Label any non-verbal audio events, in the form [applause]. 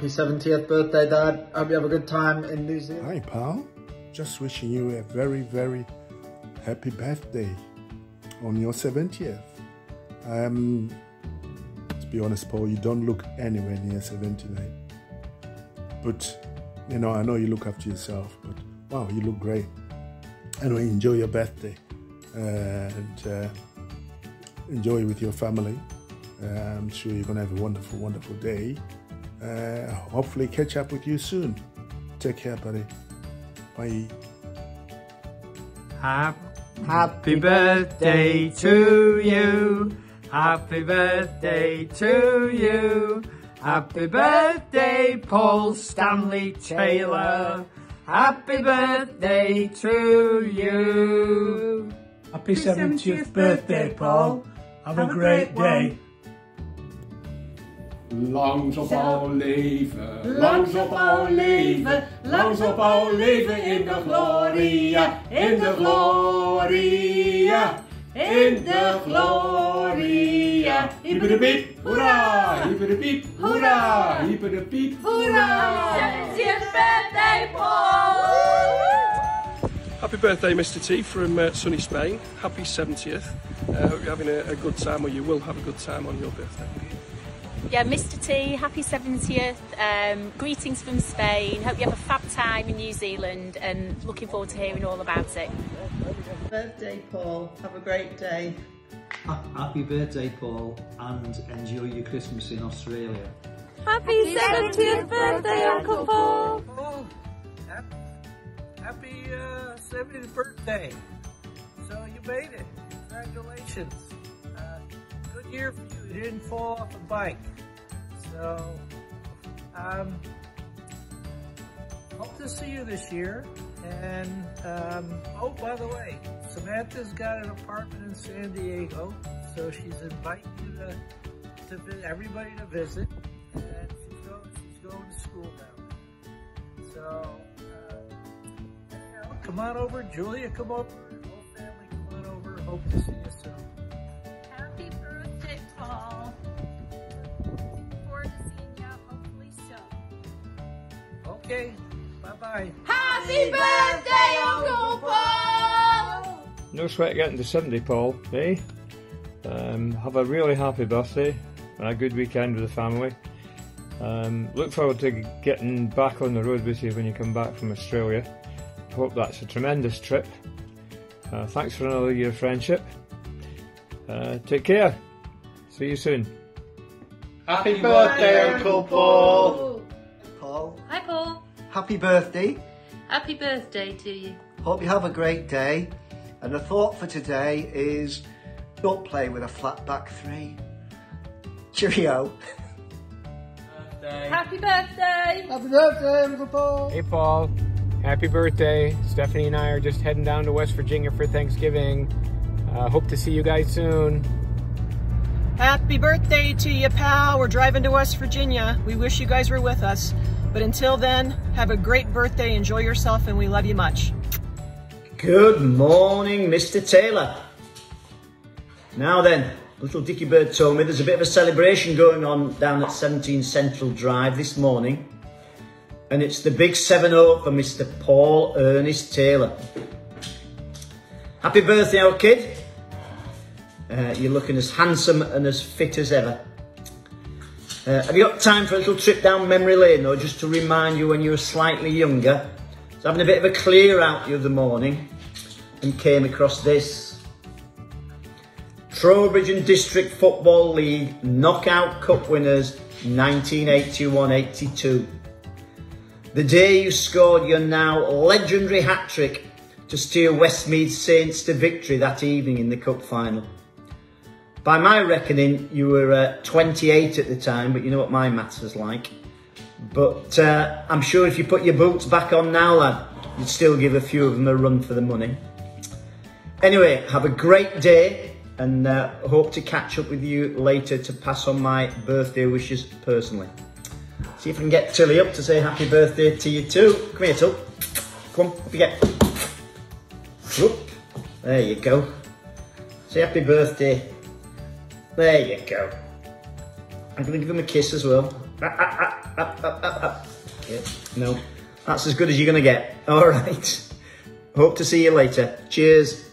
Happy 70th birthday, Dad. Hope you have a good time in New Zealand. Hi, pal. Just wishing you a very, very happy birthday on your 70th. Um, to be honest, Paul, you don't look anywhere near 79. But, you know, I know you look after yourself, but wow, you look great. Anyway, enjoy your birthday and uh, enjoy with your family. Uh, I'm sure you're going to have a wonderful, wonderful day. Uh, hopefully, catch up with you soon. Take care, buddy. Bye. Happy birthday to you. Happy birthday to you. Happy birthday, Paul Stanley Taylor. Happy birthday to you. Happy 70th birthday, Paul. Have a great day. Langs op al leven, langs op al leven, langs op al leven in de gloria, in de gloria, in de gloria. Hyper de piep, hoera, hyper de piep, hoera, hyper de piep, hoera. 70th birthday, Paul! Happy birthday, Mr. T from uh, sunny Spain. Happy 70th. Uh, hope you're having a, a good time, or you will have a good time on your birthday. Yeah, Mr. T, happy 70th. Um, greetings from Spain. Hope you have a fab time in New Zealand and looking forward to hearing all about it. Birthday, Paul. Have a great day. Happy birthday, Paul, and enjoy your Christmas in Australia. Happy 70th birthday, Uncle Paul! Oh, happy, happy uh, 70th birthday. So you made it. Congratulations. Year for you. You didn't fall off a bike. So, um, hope to see you this year. And, um, oh, by the way, Samantha's got an apartment in San Diego. So she's inviting you to, to vi- everybody to visit. And she's going, she's going to school now. So, uh, come on over. Julia, come over. Whole family, come on over. Hope to see you soon. Okay, bye-bye. Happy birthday, Uncle Paul! No sweat getting to 70, Paul, eh? Um, have a really happy birthday and a good weekend with the family. Um, look forward to getting back on the road with you when you come back from Australia. Hope that's a tremendous trip. Uh, thanks for another year of friendship. Uh, take care. See you soon. Happy birthday, Uncle Paul! Paul, Paul. Happy birthday. Happy birthday to you. Hope you have a great day. And the thought for today is don't play with a flat back three. Cheerio. Happy birthday! Happy birthday, Uncle Paul! Hey, Paul. Happy birthday. Stephanie and I are just heading down to West Virginia for Thanksgiving. Uh, hope to see you guys soon. Happy birthday to you, pal. We're driving to West Virginia. We wish you guys were with us. But until then, have a great birthday, enjoy yourself, and we love you much. Good morning, Mr. Taylor. Now then, little Dicky Bird told me there's a bit of a celebration going on down at 17 Central Drive this morning. And it's the big 7-0 for Mr. Paul Ernest Taylor. Happy birthday, old kid. Uh, you're looking as handsome and as fit as ever. Uh, have you got time for a little trip down memory lane though, just to remind you when you were slightly younger? Was having a bit of a clear out the other morning and came across this. Trowbridge and District Football League Knockout Cup winners 1981-82. The day you scored your now legendary hat-trick to steer Westmead Saints to victory that evening in the cup final. By my reckoning, you were uh, 28 at the time, but you know what my maths is like. But uh, I'm sure if you put your boots back on now, lad, you'd still give a few of them a run for the money. Anyway, have a great day and uh, hope to catch up with you later to pass on my birthday wishes personally. See if I can get Tilly up to say happy birthday to you too. Come here, Till. Come on, up you get. Whoop. There you go. Say happy birthday. There you go. I'm to give him a kiss as well. Ah, ah, ah, yeah, no, that's as good as you're to get. All right. [laughs] Hope to see you later. Cheers.